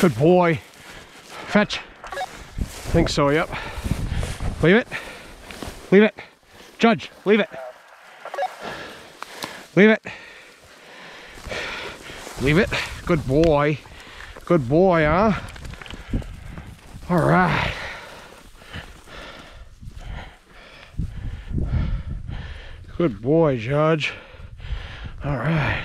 Good boy. Fetch. Think so, yep. Leave it. Leave it. Judge, leave it. Leave it. Leave it. Good boy. Good boy, huh? All right. Good boy, Judge. All right.